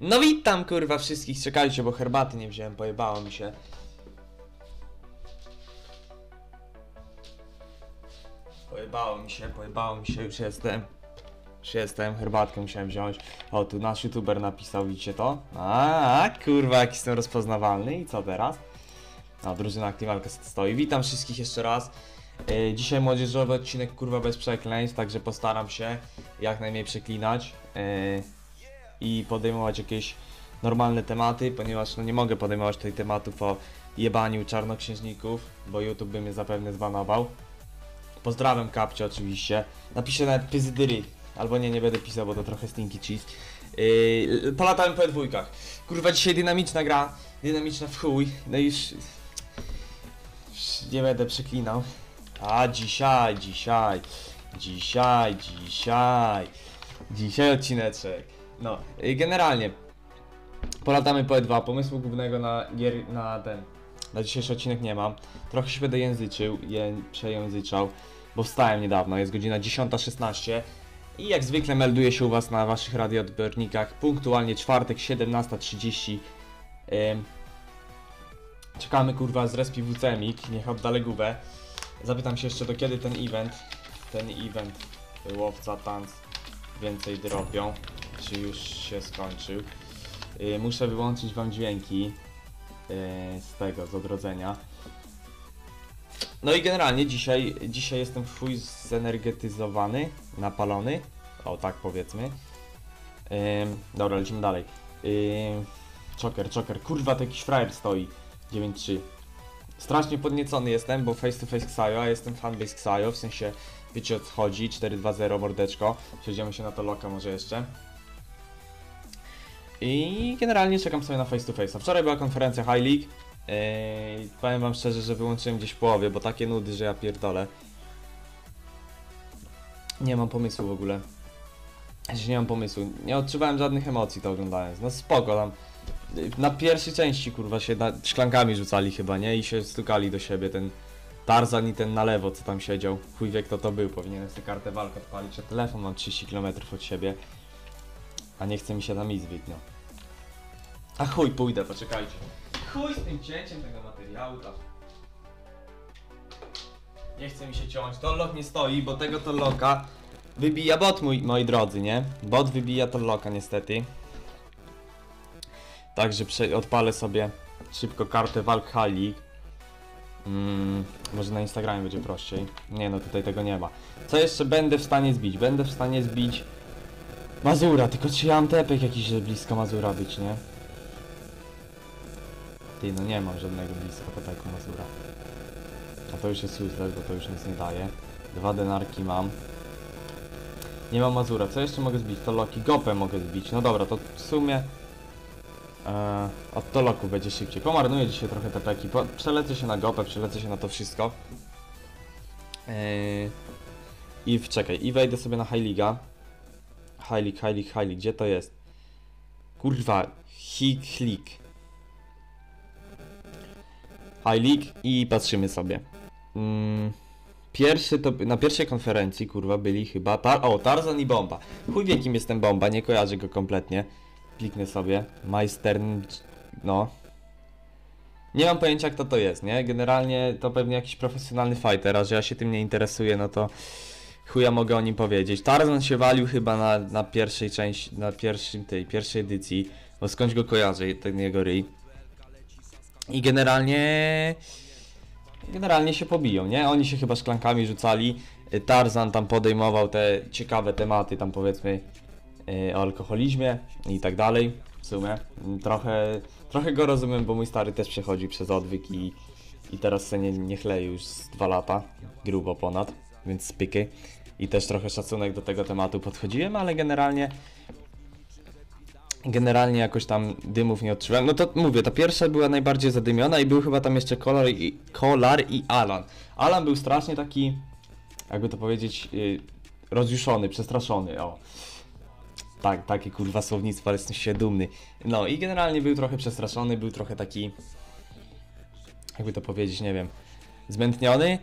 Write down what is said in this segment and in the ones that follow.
No witam kurwa wszystkich, czekajcie, bo herbaty nie wziąłem, pojebało mi się. Pojebało mi się, pojebało mi się, już jestem. Już jestem, herbatkę musiałem wziąć. O, tu nasz youtuber napisał, widzicie to? A, kurwa, jaki jestem rozpoznawalny i co teraz? No, drużyna Aktymalka stoi. Witam wszystkich jeszcze raz. Yy, dzisiaj młodzieżowy odcinek kurwa bez przekleństw, także postaram się jak najmniej przeklinać yy, i podejmować jakieś normalne tematy, ponieważ no, nie mogę podejmować tutaj tematów o jebaniu czarnoksiężników, bo YouTube by mnie zapewne zbanował. Pozdrawiam kapcie oczywiście. Napiszę nawet pyzydyry. Albo nie, nie będę pisał, bo to trochę stinky cheese. Yy, polatałem po dwójkach. Kurwa, dzisiaj dynamiczna gra. Dynamiczna w chuj. No już... już Nie będę przeklinał. A dzisiaj, dzisiaj, dzisiaj, dzisiaj, dzisiaj odcineczek. No, yy, generalnie polatamy po E2. Pomysłu głównego na, gier, na ten, na dzisiejszy odcinek nie mam. Trochę się będę języczył, je, przejęzyczał, bo wstałem niedawno, jest godzina 10.16 i jak zwykle melduję się u Was na Waszych radioodbiornikach punktualnie czwartek 17.30. Ym, czekamy kurwa z Respi WCMik, niech oddalę gubę. Zapytam się jeszcze do kiedy ten event, ten event łowca tanc więcej dropią, czy już się skończył. Yy, muszę wyłączyć Wam dźwięki yy, z tego, z odrodzenia. No i generalnie dzisiaj, dzisiaj jestem chuj zenergetyzowany, napalony, o tak powiedzmy. Ym, dobra, lecimy dalej. Ym, Choker, kurwa to jakiś frajer stoi, 9-3. Strasznie podniecony jestem, bo face to face Xayo, a jestem fanbase Xayo, w sensie wiecie o co chodzi, 4-2-0 mordeczko. Przejdziemy się na to loka może jeszcze. I generalnie czekam sobie na face to face. Wczoraj była konferencja High League. Powiem wam szczerze, że wyłączyłem gdzieś w połowie, bo takie nudy, że ja pierdolę. Nie mam pomysłu w ogóle. Znaczy, nie mam pomysłu. Nie odczuwałem żadnych emocji to oglądając. No spoko tam. Yy, Na pierwszej części kurwa się na, szklankami rzucali chyba, nie? I się stukali do siebie ten Tarzan i ten na lewo, co tam siedział. Chuj wie kto to był, powinienem sobie kartę walk odpalić, a telefon mam 30 km od siebie. A nie chce mi się tam izbić, no. A chuj, pójdę, poczekajcie. Chuj z tym cięciem tego materiału tam. Nie chce mi się ciąć. Tollock nie stoi, bo tego Tolloka wybija bot mój, moi drodzy, nie? Bot wybija Tolloka niestety. Także odpalę sobie szybko kartę walk Hali. Mm, może na Instagramie będzie prościej. Nie no, tutaj tego nie ma. Co jeszcze będę w stanie zbić? Będę w stanie zbić Mazura, tylko czy ja mam tepek jakiś, żeby blisko Mazura być, nie? Ty, no nie mam żadnego blisko tepeku Mazura. A to już jest useless, bo to już nic nie daje. Dwa denarki mam. Nie mam Mazura. Co jeszcze mogę zbić? To Loki. Gopę mogę zbić. No dobra, to w sumie... Eee, od Toloku będzie szybciej. Pomarnuję dzisiaj trochę tepeki. Po, przelecę się na Gopę, przelecę się na to wszystko. Eee, I w, czekaj, i wejdę sobie na High Liga. High League, High League, High League. Gdzie to jest? Kurwa, Hig League. League i patrzymy sobie. Mm, pierwszy to, na pierwszej konferencji, kurwa, byli chyba, tar o, Tarzan i Bomba. Chuj wie kim jestem Bomba, nie kojarzę go kompletnie. Kliknę sobie, Majstern, no. Nie mam pojęcia kto to jest, nie? Generalnie to pewnie jakiś profesjonalny fighter, a że ja się tym nie interesuję, no to chuja mogę o nim powiedzieć. Tarzan się walił chyba na, na pierwszej części, na pierwszym tej, pierwszej edycji, bo skądś go kojarzę, ten jego ryj. I generalnie... Generalnie się pobiją, nie? Oni się chyba szklankami rzucali. Tarzan tam podejmował te ciekawe tematy, tam powiedzmy y, o alkoholizmie i tak dalej. W sumie trochę, trochę go rozumiem, bo mój stary też przechodzi przez odwyk i, i teraz se nie, nie chleje już z dwa lata, grubo ponad, więc spyky. I też trochę szacunek do tego tematu podchodziłem, ale generalnie generalnie jakoś tam dymów nie odczuwałem. No to mówię, ta pierwsza była najbardziej zadymiona i był chyba tam jeszcze Kolar i, Kolar i Alan. Alan był strasznie taki, jakby to powiedzieć, yy, rozjuszony, przestraszony, o. Tak, takie kurwa słownictwo, ale jestem się dumny. No i generalnie był trochę przestraszony, był trochę taki, jakby to powiedzieć, nie wiem, zmętniony,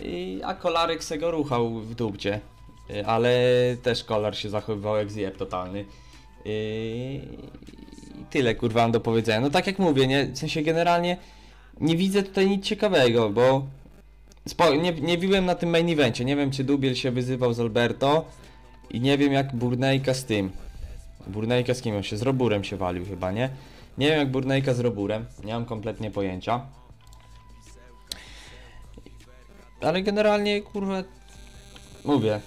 i, a Kolarek se go ruchał w dupcie. Y, Ale też Kolar się zachowywał jak zjeb totalny. Yy, i tyle kurwa mam do powiedzenia. No tak jak mówię, nie, w sensie generalnie nie widzę tutaj nic ciekawego, bo spo, nie, nie na tym main evencie, nie wiem czy Dubiel się wyzywał z Alberto i nie wiem jak Burnejka z tym. Burnejka z kim on się? Z Roburem się walił chyba, nie? Nie wiem jak Burnejka z Roburem, nie mam kompletnie pojęcia. Ale generalnie, kurwa, mówię,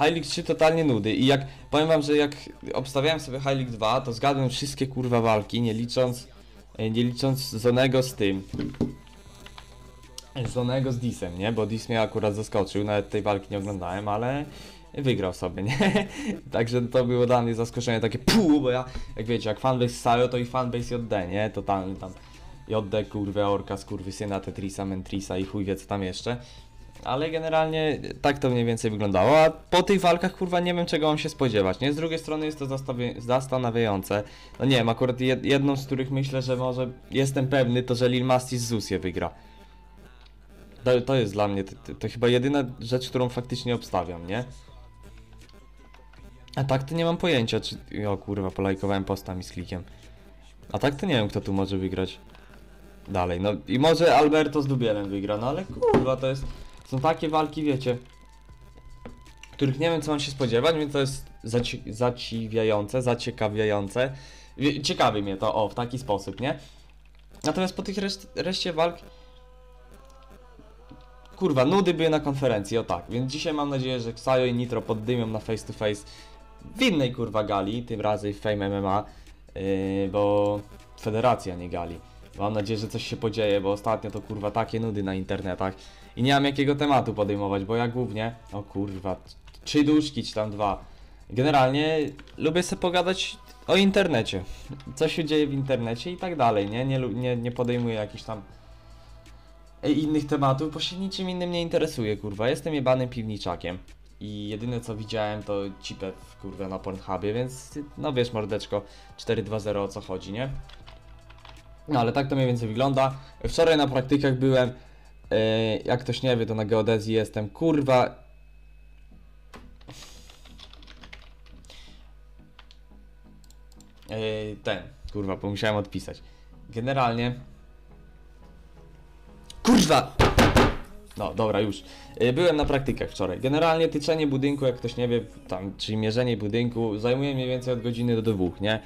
League 3 totalnie nudy i jak, powiem wam, że jak obstawiałem sobie High League 2, to zgadłem wszystkie kurwa walki, nie licząc, e, nie licząc Zonego z tym. Zonego z Disem, nie? Bo Dis mnie akurat zaskoczył, nawet tej walki nie oglądałem, ale wygrał sobie, nie? Także to było dla mnie zaskoczenie takie pół, bo ja, jak wiecie, jak fanbase Sayo, to i fanbase JD, nie? Totalny tam JD, kurwę, Orka, skurwysyna, Tetrisa, Mentrisa i chuj wie co tam jeszcze. Ale generalnie tak to mniej więcej wyglądało, a po tych walkach kurwa nie wiem czego mam się spodziewać, nie? Z drugiej strony jest to zastanawiające. No nie wiem, akurat jed- jedną z których myślę, że może jestem pewny, to że Lil Masti z Zusie wygra. To, to jest dla mnie, to, to chyba jedyna rzecz, którą faktycznie obstawiam, nie? A tak to nie mam pojęcia, czy... O kurwa, polajkowałem postami z klikiem. A tak to nie wiem, kto tu może wygrać dalej. No i może Alberto z Dubielem wygra, no ale kurwa, to jest... Są takie walki, wiecie, których nie wiem, co mam się spodziewać, więc to jest zaci zaciwiające, zaciekawiające. Ciekawi mnie to, o, w taki sposób, nie? Natomiast po tych reszt reszcie walk... Kurwa, nudy były na konferencji, o tak. Więc dzisiaj mam nadzieję, że Ksajo i Nitro poddymią na face to face w innej kurwa gali, tym razem w Fame MMA, yy, bo federacja nie gali. Mam nadzieję, że coś się podzieje, bo ostatnio to kurwa takie nudy na internetach i nie mam jakiego tematu podejmować, bo ja głównie, o kurwa, trzy duszki czy tam dwa. Generalnie lubię sobie pogadać o internecie, co się dzieje w internecie i tak dalej, nie? Nie, nie, nie podejmuję jakichś tam e, innych tematów, bo się niczym innym nie interesuję, kurwa. Jestem jebanym piwniczakiem. I jedyne co widziałem to cipę kurwa na Pornhubie, więc no wiesz mordeczko 420 o co chodzi, nie? No ale tak to mniej więcej wygląda. Wczoraj na praktykach byłem, e, jak ktoś nie wie to na geodezji jestem, kurwa. E, ten, kurwa, bo musiałem odpisać. Generalnie Kurwa! No, dobra, już. Y, Byłem na praktykach wczoraj. Generalnie tyczenie budynku, jak ktoś nie wie, tam, czyli mierzenie budynku, zajmuje mniej więcej od godziny do dwóch, nie?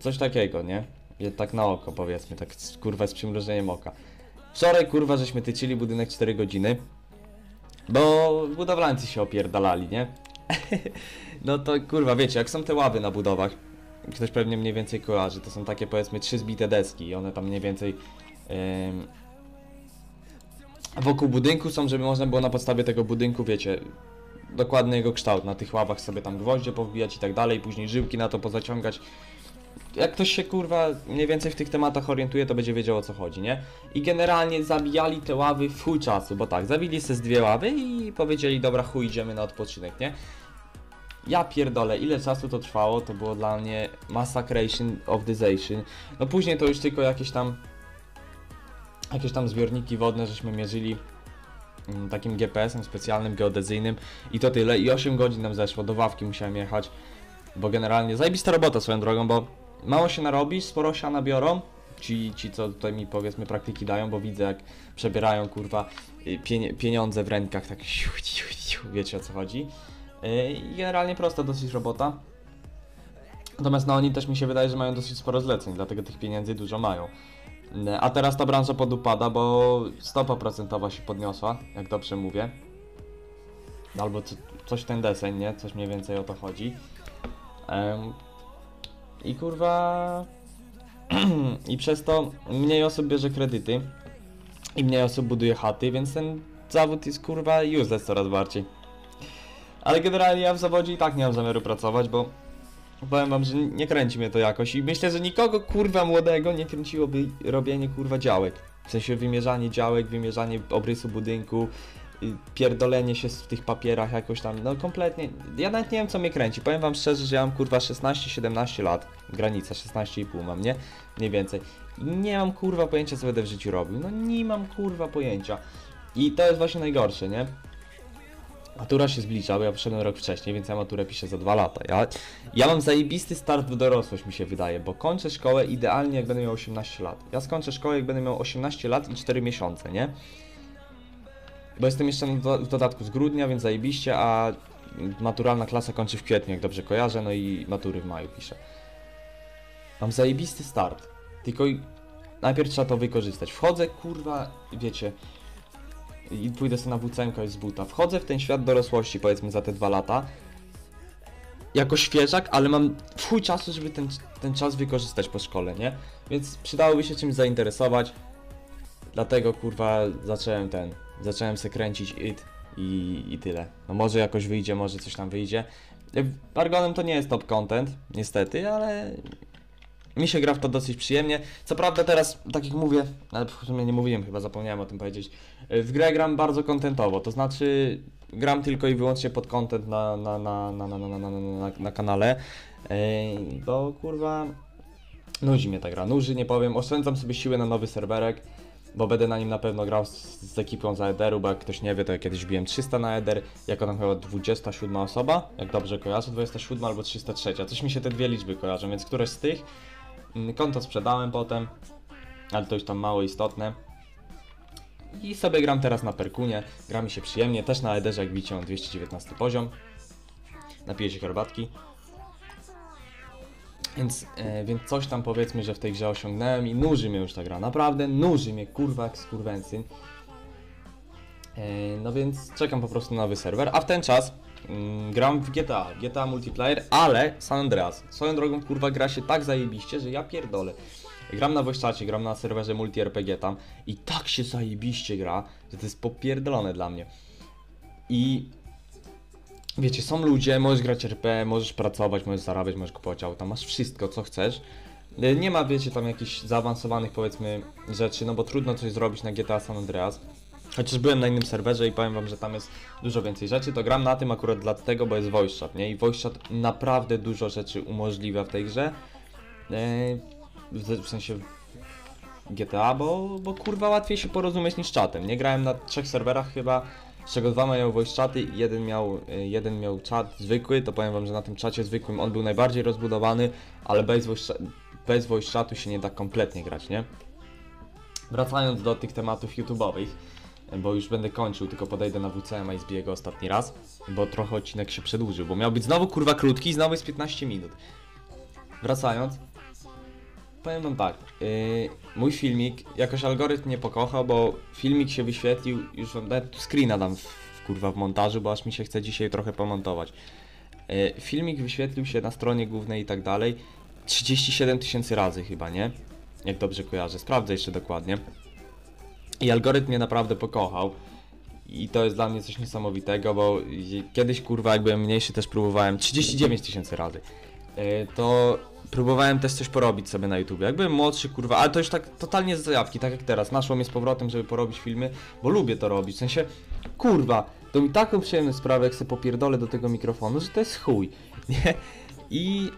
Coś takiego, nie? Tak na oko, powiedzmy, tak z- kurwa z przymrużeniem oka. Wczoraj, kurwa, żeśmy tyczyli budynek 4 godziny, bo budowlańcy się opierdalali, nie? no to, kurwa, wiecie, jak są te ławy na budowach, ktoś pewnie mniej więcej kojarzy, to są takie, powiedzmy, trzy zbite deski i one tam mniej więcej... em, wokół budynku są, żeby można było na podstawie tego budynku, wiecie, dokładny jego kształt, na tych ławach sobie tam gwoździe powbijać i tak dalej, później żyłki na to pozaciągać. Jak ktoś się kurwa mniej więcej w tych tematach orientuje, to będzie wiedział o co chodzi, nie? I generalnie zabijali te ławy w chuj czasu, bo tak, zabili se z dwie ławy i powiedzieli, dobra chuj, idziemy na odpoczynek, nie? Ja pierdolę, ile czasu to trwało, to było dla mnie massacration of disation. No później to już tylko jakieś tam jakieś tam zbiorniki wodne, żeśmy mierzyli mm, takim GPS-em specjalnym, geodezyjnym i to tyle. I 8 godzin nam zeszło, do Wawki musiałem jechać, bo generalnie zajebista robota swoją drogą, bo mało się narobi, sporo siana biorą, ci, ci co tutaj mi powiedzmy praktyki dają, bo widzę jak przebierają kurwa y, pieniądze w rękach, tak wiecie o co chodzi. Y, generalnie prosta dosyć robota. Natomiast no oni też mi się wydaje, że mają dosyć sporo zleceń, dlatego tych pieniędzy dużo mają. Ne, A teraz ta branża podupada, bo stopa procentowa się podniosła, jak dobrze mówię. Albo co, coś ten deseń, nie? Coś mniej więcej o to chodzi. Em, I kurwa... I przez to mniej osób bierze kredyty i mniej osób buduje chaty, więc ten zawód jest kurwa useless coraz bardziej. Ale generalnie ja w zawodzie i tak nie mam zamiaru pracować, bo Powiem wam, że nie kręci mnie to jakoś i myślę, że nikogo kurwa młodego nie kręciłoby robienie kurwa działek. W sensie wymierzanie działek, wymierzanie obrysu budynku, pierdolenie się w tych papierach jakoś tam, no kompletnie. Ja nawet nie wiem co mnie kręci. Powiem wam szczerze, że ja mam kurwa 16-17 lat, granica 16,5 mam, nie? Mniej więcej. I nie mam kurwa pojęcia co będę w życiu robił. No nie mam kurwa pojęcia. I to jest właśnie najgorsze, nie? Matura się zbliża, bo ja poszedłem rok wcześniej, więc ja maturę piszę za dwa lata. Ja, ja mam zajebisty start w dorosłość, mi się wydaje, bo kończę szkołę idealnie jak będę miał 18 lat. Ja skończę szkołę jak będę miał 18 lat i 4 miesiące, nie? Bo jestem jeszcze w dodatku z grudnia, więc zajebiście, a maturalna klasa kończy w kwietniu, jak dobrze kojarzę, no i matury w maju piszę. Mam zajebisty start, tylko najpierw trzeba to wykorzystać. Wchodzę, kurwa, wiecie, i pójdę sobie na WCM z buta. Wchodzę w ten świat dorosłości, powiedzmy, za te dwa lata. Jako świeżak, ale mam w chuj czasu, żeby ten, ten czas wykorzystać po szkole, nie? Więc przydałoby się czymś zainteresować. Dlatego, kurwa, zacząłem ten, zacząłem se kręcić it i, i tyle. No może jakoś wyjdzie, może coś tam wyjdzie. Argonem to nie jest top content, niestety, ale mi się gra w to dosyć przyjemnie. Co prawda teraz, tak jak mówię, ale w sumie nie mówiłem, chyba zapomniałem o tym powiedzieć. W grę gram bardzo kontentowo, to znaczy gram tylko i wyłącznie pod content na, na, na, na, na, na, na, na, na, na kanale. Bo kurwa nudzi mnie ta gra, nuży, nie powiem. Oszczędzam sobie siłę na nowy serwerek, bo będę na nim na pewno grał z, z ekipą za Ederu, bo jak ktoś nie wie, to ja kiedyś biłem 300 na Eder, jako tam chyba 27 osoba, jak dobrze kojarzę, 27 albo 303. Coś mi się te dwie liczby kojarzą, więc któreś z tych. Mm, Konto sprzedałem potem, ale to już tam mało istotne. I sobie gram teraz na Perkunie, gra mi się przyjemnie, też na Ederze jak widzicie mam 219 poziom. Napiję się herbatki. Więc, e, więc coś tam powiedzmy, że w tej grze osiągnąłem i nuży mnie już ta gra, naprawdę nuży mnie kurwa jak skurwęsyn. E, no więc czekam po prostu na nowy serwer, a w ten czas mm, gram w GTA, GTA Multiplayer, ale San Andreas. Swoją drogą kurwa gra się tak zajebiście, że ja pierdolę. Gram na voice gram na serwerze multi RPG tam i tak się zajebiście gra, że to jest popierdolone dla mnie. I wiecie, są ludzie, możesz grać RP, możesz pracować, możesz zarabiać, możesz kupować auta, masz wszystko co chcesz. E, Nie ma, wiecie, tam jakichś zaawansowanych powiedzmy rzeczy, no bo trudno coś zrobić na GTA San Andreas. Chociaż byłem na innym serwerze i powiem wam, że tam jest dużo więcej rzeczy, to gram na tym akurat dlatego, bo jest voice chat, nie? I voice chat naprawdę dużo rzeczy umożliwia w tej grze. E, w, sensie GTA, bo, bo kurwa łatwiej się porozumieć niż czatem. Nie grałem na trzech serwerach chyba, z czego dwa mają voice chaty i jeden miał, e, jeden miał czat zwykły, to powiem wam, że na tym czacie zwykłym on był najbardziej rozbudowany, ale bez voice, bez voice chatu się nie da kompletnie grać, nie? Wracając do tych tematów YouTube'owych, bo już będę kończył, tylko podejdę na WCM i zbiję go ostatni raz, bo trochę odcinek się przedłużył, bo miał być znowu kurwa krótki, znowu jest 15 minut. Wracając, powiem wam tak, yy, mój filmik jakoś algorytm nie pokochał, bo filmik się wyświetlił, już wam nawet screena dam w, w, kurwa w montażu, bo aż mi się chce dzisiaj trochę pomontować. Yy, filmik wyświetlił się na stronie głównej i tak dalej 37 tysięcy razy chyba, nie? Jak dobrze kojarzę, sprawdzę jeszcze dokładnie. I algorytm mnie naprawdę pokochał. I to jest dla mnie coś niesamowitego, bo kiedyś kurwa jak byłem mniejszy też próbowałem 39 tysięcy razy. Yy, to próbowałem też coś porobić sobie na YouTube. Jak byłem młodszy, kurwa, ale to już tak totalnie z zajawki, tak jak teraz. Naszło mnie z powrotem, żeby porobić filmy, bo lubię to robić. W sensie, kurwa, to mi taką przyjemną sprawę, jak sobie popierdolę do tego mikrofonu, że to jest chuj. Nie? I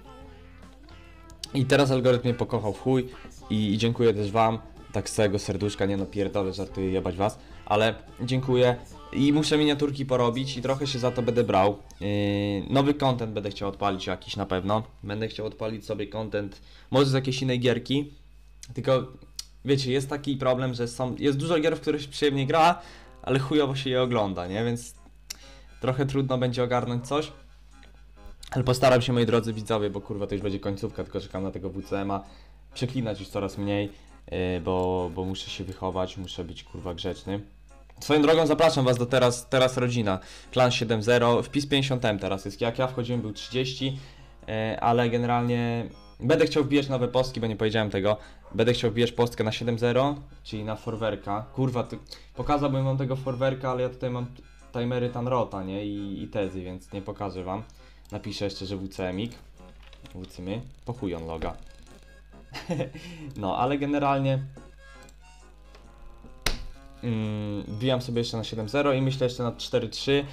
i teraz algorytm mnie pokochał w chuj i, i dziękuję też wam, tak z całego serduszka, nie no pierdolę, żartuję jebać was, ale dziękuję i muszę miniaturki porobić i trochę się za to będę brał. Yy, nowy content będę chciał odpalić jakiś na pewno, będę chciał odpalić sobie content może z jakiejś innej gierki, tylko wiecie, jest taki problem, że są, jest dużo gier, w których się przyjemnie gra, ale chujowo się je ogląda, nie, więc trochę trudno będzie ogarnąć coś. Ale postaram się, moi drodzy widzowie, bo kurwa to już będzie końcówka, tylko czekam na tego WCM-a. Przeklinać już coraz mniej, bo, bo muszę się wychować, muszę być kurwa grzeczny. Swoją drogą zapraszam was do teraz, teraz rodzina. Plan 7.0, wpis 50M teraz jest. Jak ja wchodziłem był 30, yy, ale generalnie będę chciał wbijać nowe postki, bo nie powiedziałem tego. Będę chciał wbijać postkę na 7.0, czyli na forwerka. Kurwa, ty, pokazałbym wam tego forwerka, ale ja tutaj mam timery Tanrota, nie? I, I tezy, więc nie pokażę wam. Napiszę jeszcze, że WCMik. WCMy. Po chuj on loga. no, ale generalnie mm, wbijam sobie jeszcze na 7.0 i myślę jeszcze na 4.3,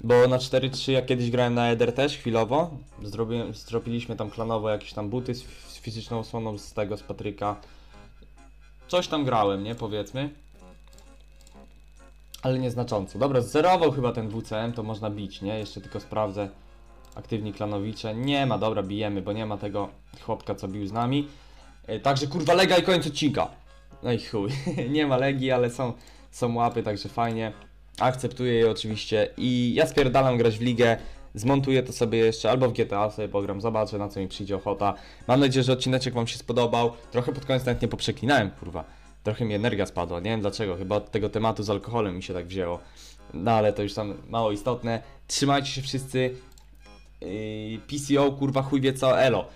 bo na 4.3 ja kiedyś grałem na Eder też chwilowo. Zrobiłem, zrobiliśmy tam klanowo jakieś tam buty z, z fizyczną osłoną z tego, z Patryka. Coś tam grałem, nie? Powiedzmy. ale nieznacząco. Dobra, zerował chyba ten WCM, to można bić, nie? Jeszcze tylko sprawdzę. Aktywni klanowicze. Nie ma, dobra, bijemy, bo nie ma tego chłopka, co bił z nami. E, Także kurwa, lega i koniec odcinka. No i chuj, nie ma legi, ale są, są łapy, także fajnie. Akceptuję je oczywiście i ja spierdalam grać w ligę. Zmontuję to sobie jeszcze albo w GTA sobie pogram, zobaczę na co mi przyjdzie ochota. Mam nadzieję, że odcineczek Wam się spodobał. Trochę pod koniec nawet nie poprzeklinałem, kurwa. Trochę mi energia spadła, nie wiem dlaczego, chyba od tego tematu z alkoholem mi się tak wzięło. No ale to już tam mało istotne. Trzymajcie się wszyscy. Yy, PCO, kurwa, chuj wie co, elo.